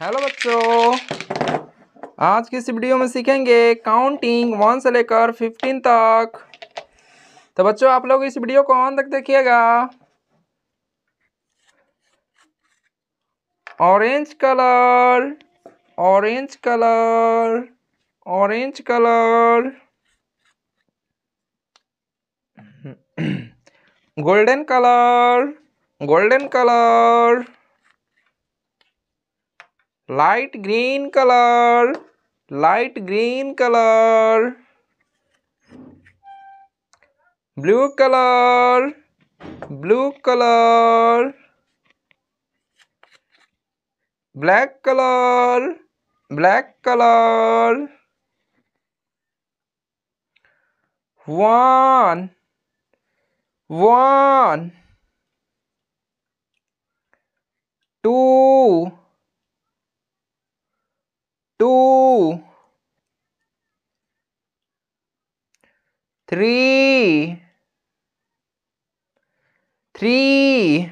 Hello बच्चों। आज की इस वीडियो में सीखेंगे काउंटिंग वन से लेकर फिफ्टीन तक। तो बच्चों, आप लोग इस वीडियो को ऑन तक देखिएगा। Orange colour orange colour orange colour golden colour golden colour light green color light green color blue color blue color black color black color one one two two, three, three,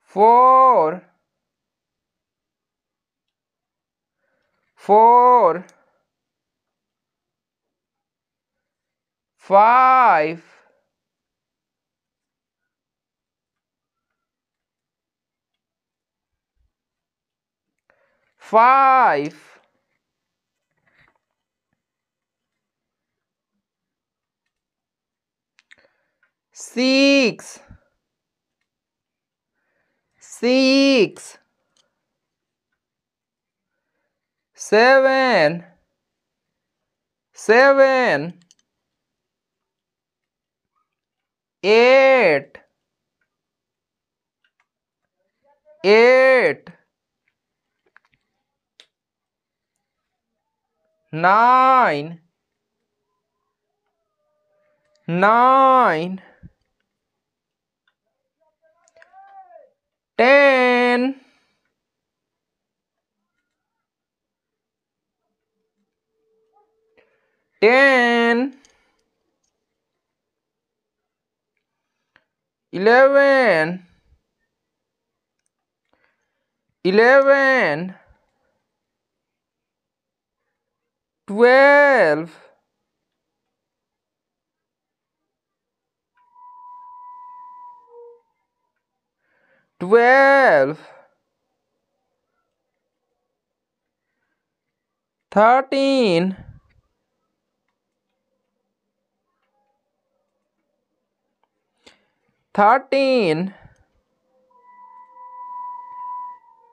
four, four, five, five, six, six, seven, seven, eight, eight, nine, nine, ten, ten, eleven, eleven, twelve, twelve, thirteen, thirteen,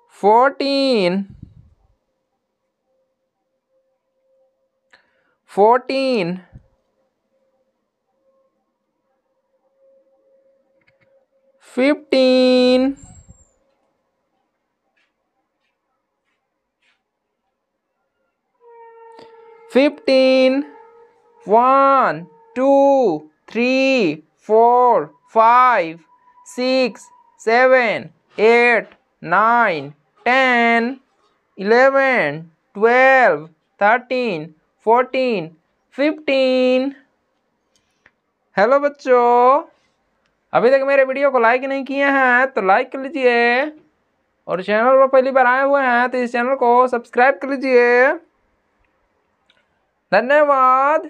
fourteen, fourteen, fifteen, fifteen, one, two, three, four, five, six, seven, eight, nine, ten, eleven, twelve, thirteen, fourteen, fifteen. Hello बच्चों। अभी तक मेरे video को like नहीं किए हैं तो like कर लीजिए। और चैनल पर पहली बार आए हुए हैं तो इस चैनल को सब्सक्राइब कर लीजिए। धन्यवाद।